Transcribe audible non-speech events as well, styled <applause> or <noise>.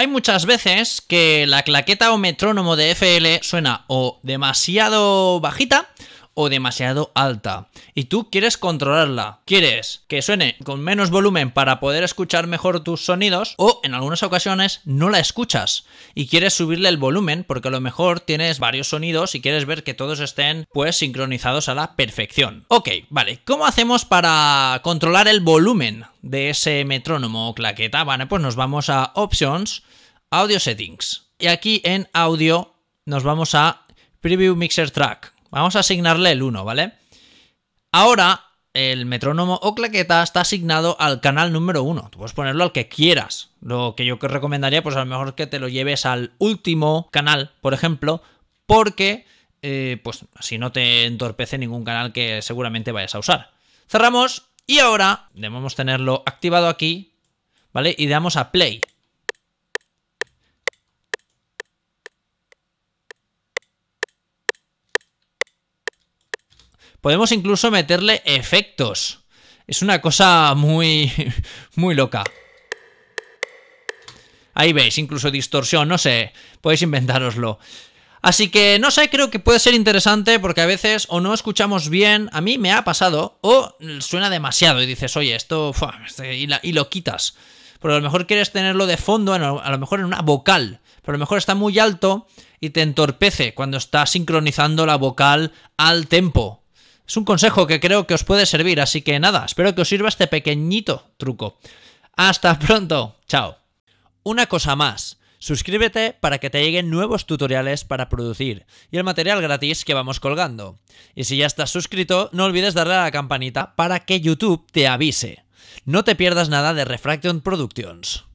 Hay muchas veces que la claqueta o metrónomo de FL suena o demasiado bajita o demasiado alta. Y tú quieres controlarla. Quieres que suene con menos volumen para poder escuchar mejor tus sonidos o en algunas ocasiones no la escuchas y quieres subirle el volumen porque a lo mejor tienes varios sonidos y quieres ver que todos estén pues sincronizados a la perfección. Ok, vale. ¿Cómo hacemos para controlar el volumen de ese metrónomo o claqueta? Vale, pues nos vamos a Options, Audio Settings. Y aquí en Audio nos vamos a Preview Mixer Track. Vamos a asignarle el 1, ¿vale? Ahora el metrónomo o claqueta está asignado al canal número 1. Tú puedes ponerlo al que quieras. Lo que yo recomendaría, pues a lo mejor que te lo lleves al último canal, por ejemplo, porque eh, pues así no te entorpece ningún canal que seguramente vayas a usar. Cerramos y ahora debemos tenerlo activado aquí, ¿vale? Y damos a play. Podemos incluso meterle efectos. Es una cosa muy, <laughs> muy loca. Ahí veis, incluso distorsión, no sé, podéis inventároslo. Así que, no sé, creo que puede ser interesante porque a veces o no escuchamos bien, a mí me ha pasado, o suena demasiado y dices, oye, esto, este", y, lo quitas. Pero a lo mejor quieres tenerlo de fondo, a lo mejor en una vocal, pero a lo mejor está muy alto y te entorpece cuando estás sincronizando la vocal al tempo. Es un consejo que creo que os puede servir, así que nada, espero que os sirva este pequeñito truco. Hasta pronto, chao. Una cosa más. Suscríbete para que te lleguen nuevos tutoriales para producir y el material gratis que vamos colgando. Y si ya estás suscrito, no olvides darle a la campanita para que YouTube te avise. No te pierdas nada de Refraction Productions.